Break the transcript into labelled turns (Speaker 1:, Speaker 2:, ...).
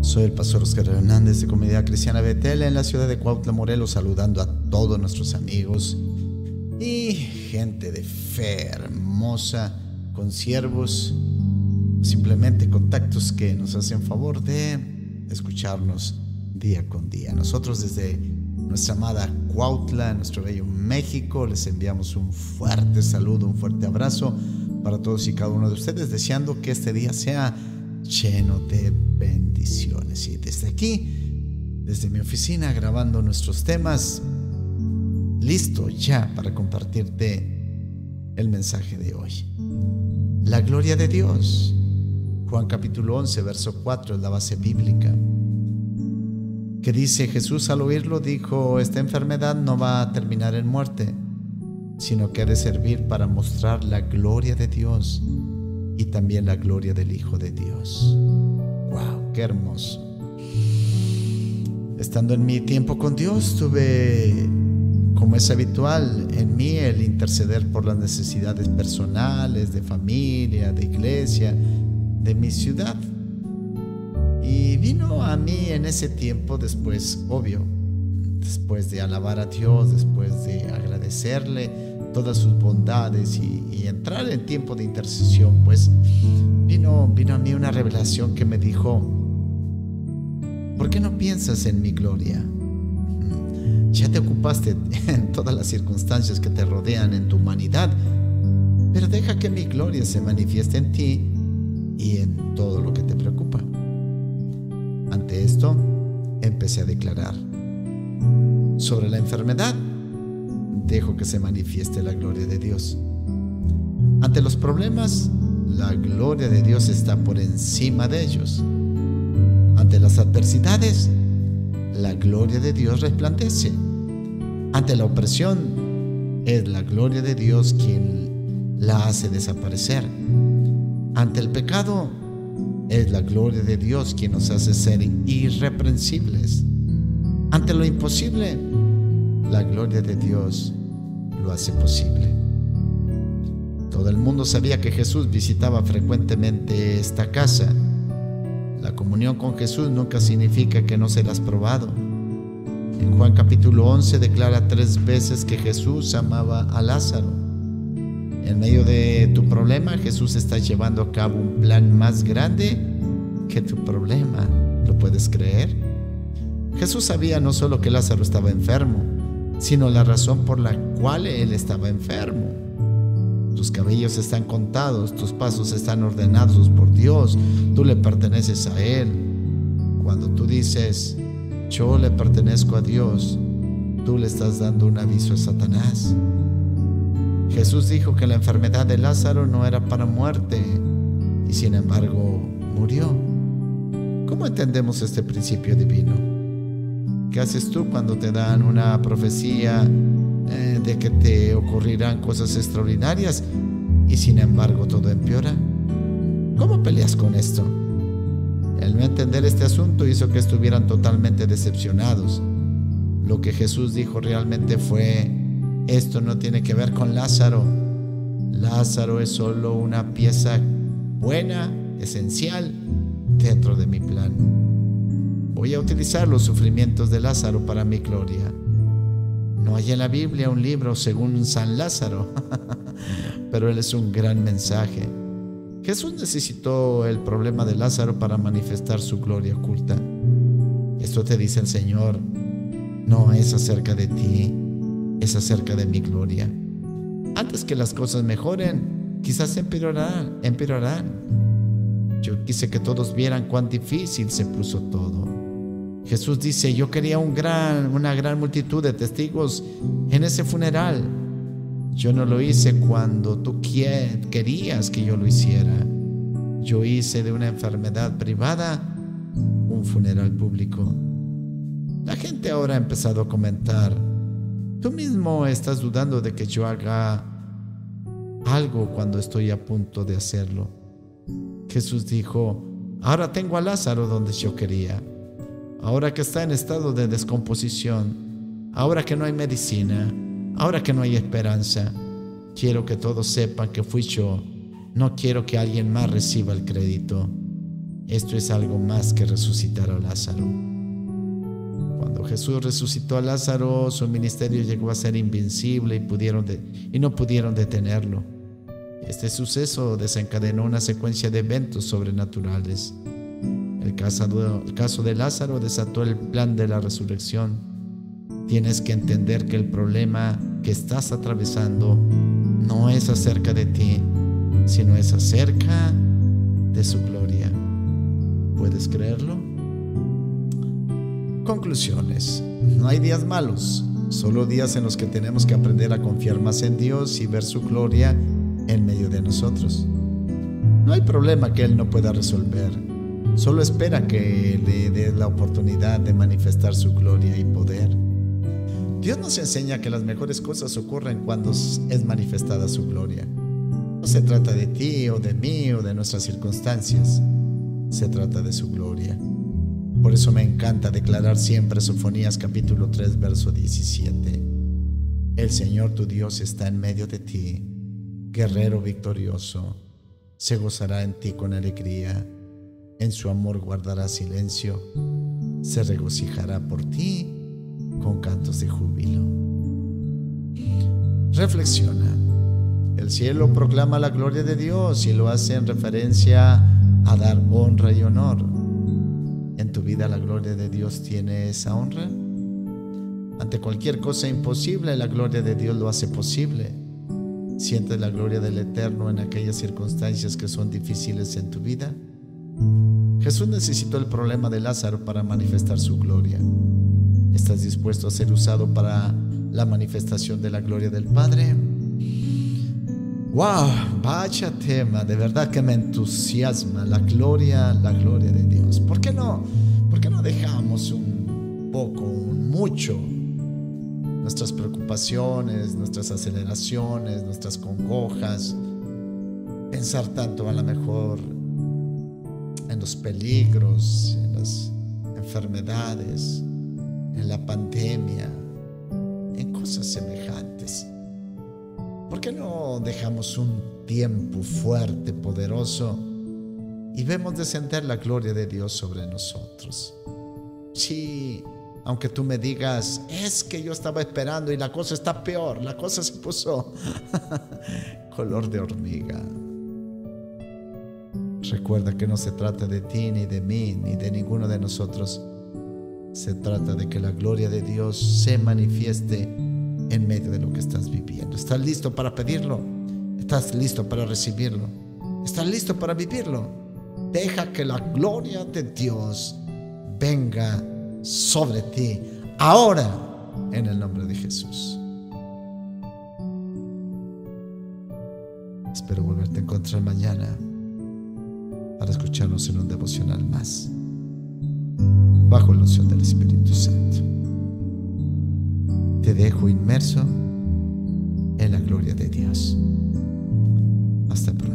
Speaker 1: Soy el pastor Oscar Hernández de Comunidad Cristiana Betel en la ciudad de Cuautla, Morelos, saludando a todos nuestros amigos y gente de fe hermosa, con siervos, simplemente contactos que nos hacen favor de escucharnos día con día. Nosotros desde nuestra amada Cuautla, nuestro bello México, les enviamos un fuerte saludo, un fuerte abrazo para todos y cada uno de ustedes, deseando que este día sea lleno de bendiciones. Y desde aquí, desde mi oficina, grabando nuestros temas, listo ya para compartirte el mensaje de hoy. La gloria de Dios. Juan capítulo 11, verso 4 es la base bíblica. Que dice Jesús al oírlo dijo, esta enfermedad no va a terminar en muerte, sino que ha de servir para mostrar la gloria de Dios y también la gloria del Hijo de Dios. ¡Wow! ¡Qué hermoso! Estando en mi tiempo con Dios, tuve, como es habitual en mí, el interceder por las necesidades personales, de familia, de iglesia, de mi ciudad. Y vino a mí en ese tiempo después, obvio, después de alabar a Dios, después de agradecerle todas sus bondades y, entrar en tiempo de intercesión, pues vino, vino a mí una revelación que me dijo, ¿por qué no piensas en mi gloria? Ya te ocupaste en todas las circunstancias que te rodean en tu humanidad, pero deja que mi gloria se manifieste en ti y en todo lo que te preocupa. Ante esto, empecé a declarar sobre la enfermedad dejo que se manifieste la gloria de Dios. Ante los problemas, la gloria de Dios está por encima de ellos. Ante las adversidades, la gloria de Dios resplandece. Ante la opresión, es la gloria de Dios quien la hace desaparecer. Ante el pecado, es la gloria de Dios quien nos hace ser irreprensibles. Ante lo imposible, la gloria de Dios lo hace posible. Todo el mundo sabía que Jesús visitaba frecuentemente esta casa. La comunión con Jesús nunca significa que no se la has probado. En Juan capítulo 11 declara tres veces que Jesús amaba a Lázaro. En medio de tu problema, Jesús está llevando a cabo un plan más grande que tu problema. ¿Lo puedes creer? Jesús sabía no solo que Lázaro estaba enfermo, sino la razón por la cual él estaba enfermo. Tus cabellos están contados, tus pasos están ordenados por Dios, tú le perteneces a Él. Cuando tú dices, yo le pertenezco a Dios, tú le estás dando un aviso a Satanás. Jesús dijo que la enfermedad de Lázaro no era para muerte y sin embargo murió. ¿Cómo entendemos este principio divino? ¿Qué haces tú cuando te dan una profecía eh, de que te ocurrirán cosas extraordinarias y sin embargo todo empeora? ¿Cómo peleas con esto? El no entender este asunto hizo que estuvieran totalmente decepcionados. Lo que Jesús dijo realmente fue, esto no tiene que ver con Lázaro. Lázaro es solo una pieza buena, esencial, dentro de mi plan. Voy a utilizar los sufrimientos de Lázaro para mi gloria. No hay en la Biblia un libro según San Lázaro, pero él es un gran mensaje. Jesús necesitó el problema de Lázaro para manifestar su gloria oculta. Esto te dice el Señor, no es acerca de ti, es acerca de mi gloria. Antes que las cosas mejoren, quizás empeorarán, empeorarán. Yo quise que todos vieran cuán difícil se puso todo. Jesús dice, yo quería un gran, una gran multitud de testigos en ese funeral. Yo no lo hice cuando tú querías que yo lo hiciera. Yo hice de una enfermedad privada un funeral público. La gente ahora ha empezado a comentar, tú mismo estás dudando de que yo haga algo cuando estoy a punto de hacerlo. Jesús dijo, ahora tengo a Lázaro donde yo quería ahora que está en estado de descomposición, ahora que no hay medicina, ahora que no hay esperanza, quiero que todos sepan que fui yo. No quiero que alguien más reciba el crédito. Esto es algo más que resucitar a Lázaro. Cuando Jesús resucitó a Lázaro, su ministerio llegó a ser invencible y, y no pudieron detenerlo. Este suceso desencadenó una secuencia de eventos sobrenaturales. El caso, de Lázaro desató el plan de la resurrección. Tienes que entender que el problema que estás atravesando no es acerca de ti, sino es acerca de su gloria. ¿Puedes creerlo? Conclusiones. No hay días malos, solo días en los que tenemos que aprender a confiar más en Dios y ver su gloria en medio de nosotros. No hay problema que Él no pueda resolver, solo espera que le dé la oportunidad de manifestar su gloria y poder. Dios nos enseña que las mejores cosas ocurren cuando es manifestada su gloria. No se trata de ti o de mí o de nuestras circunstancias se trata de su gloria. Por eso me encanta declarar siempre Sofonías capítulo 3, verso 17. El Señor tu Dios está en medio de ti, guerrero victorioso, se gozará en ti con alegría, en su amor guardará silencio, se regocijará por ti con cantos de júbilo. Reflexiona. El cielo proclama la gloria de Dios y lo hace en referencia a dar honra y honor. ¿En tu vida la gloria de Dios tiene esa honra? Ante cualquier cosa imposible, la gloria de Dios lo hace posible. ¿Sientes la gloria del Eterno en aquellas circunstancias que son difíciles en tu vida? Jesús necesitó el problema de Lázaro para manifestar su gloria. ¿Estás dispuesto a ser usado para la manifestación de la gloria del Padre? Wow, vaya tema, de verdad que me entusiasma la gloria, la gloria de Dios. ¿Por qué no? ¿Por qué no dejamos un poco, un mucho nuestras preocupaciones, nuestras aceleraciones, nuestras congojas, pensar tanto a lo mejor en los peligros, en las enfermedades, en la pandemia, en cosas semejantes? ¿Por qué no dejamos un tiempo fuerte, poderoso y vemos descender la gloria de Dios sobre nosotros? Sí, aunque tú me digas, es que yo estaba esperando y la cosa está peor, la cosa se puso color de hormiga. Recuerda que no se trata de ti, ni de mí, ni de ninguno de nosotros. Se trata de que la gloria de Dios se manifieste en medio de lo que estás viviendo. ¿Estás listo para pedirlo? ¿Estás listo para recibirlo? ¿Estás listo para vivirlo? Deja que la gloria de Dios venga sobre ti ahora en el nombre de Jesús. Espero volverte a encontrar mañana para escucharnos en un devocional más bajo la unción del Espíritu Santo te dejo inmerso en la gloria de Dios. Hasta pronto.